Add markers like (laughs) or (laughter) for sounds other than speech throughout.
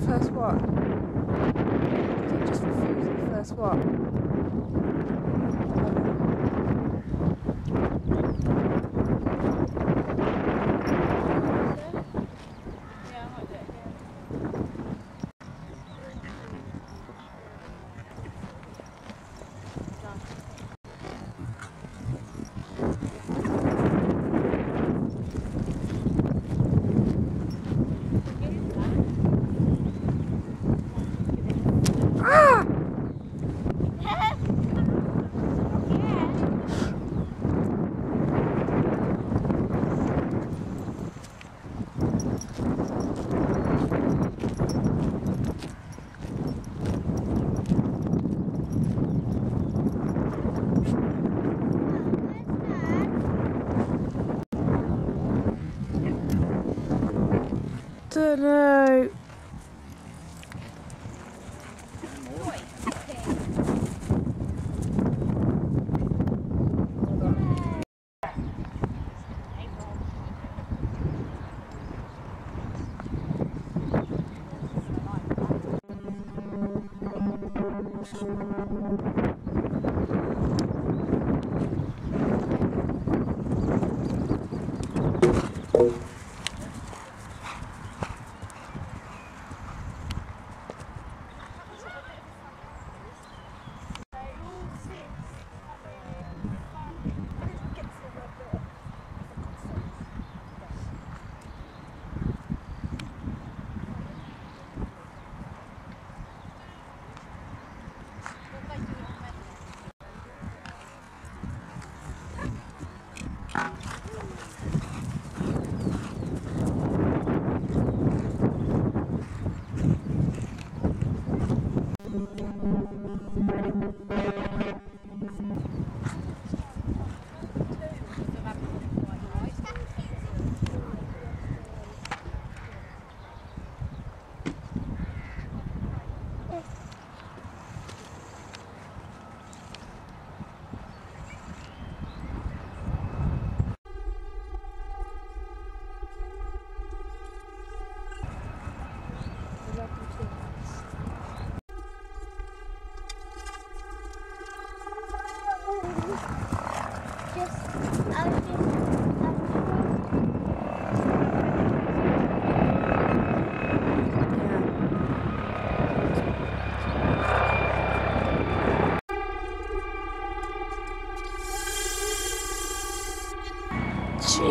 the first what? Did I just refuse the first what? Don't know. Just,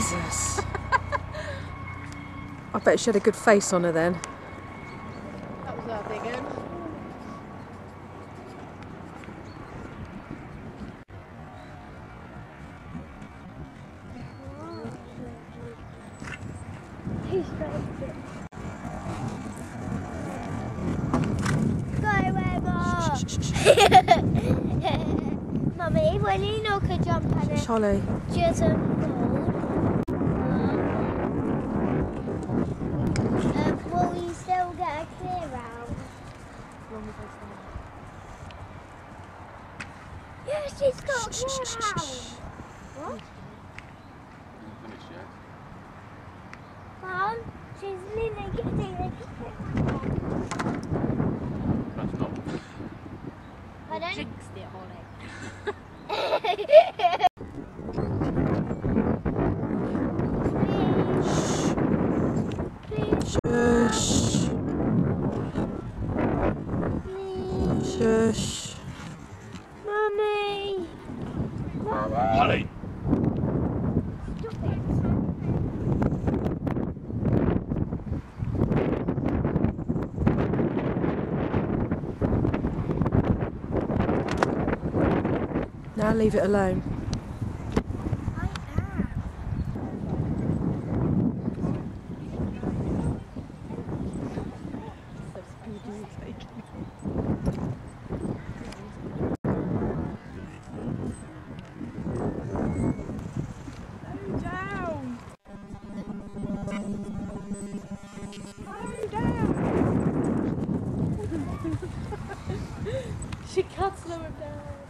Jesus. (laughs) I bet she had a good face on her then. That was our big Mummy, when you know could jump on it, Charlie. just a Um, will you still get a clear out? Yes, she's got a clear out. What? Mum, she's leaning not. a clear Pardon? Jinxed it, Holly. Please, Shush. Shush. Mummy. Mummy. Holly! Stop it. Now leave it alone. I. She can't slow him down.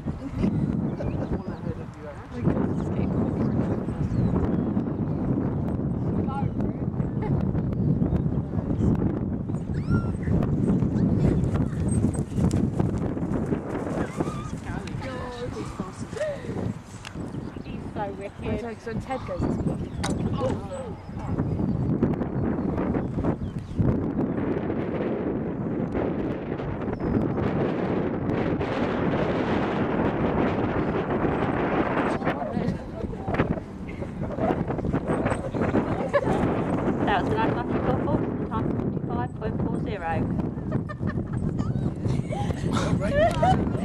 much. He's so wicked. Ted goes this way. Oh, it's That was an unlucky couple. Time 55.40.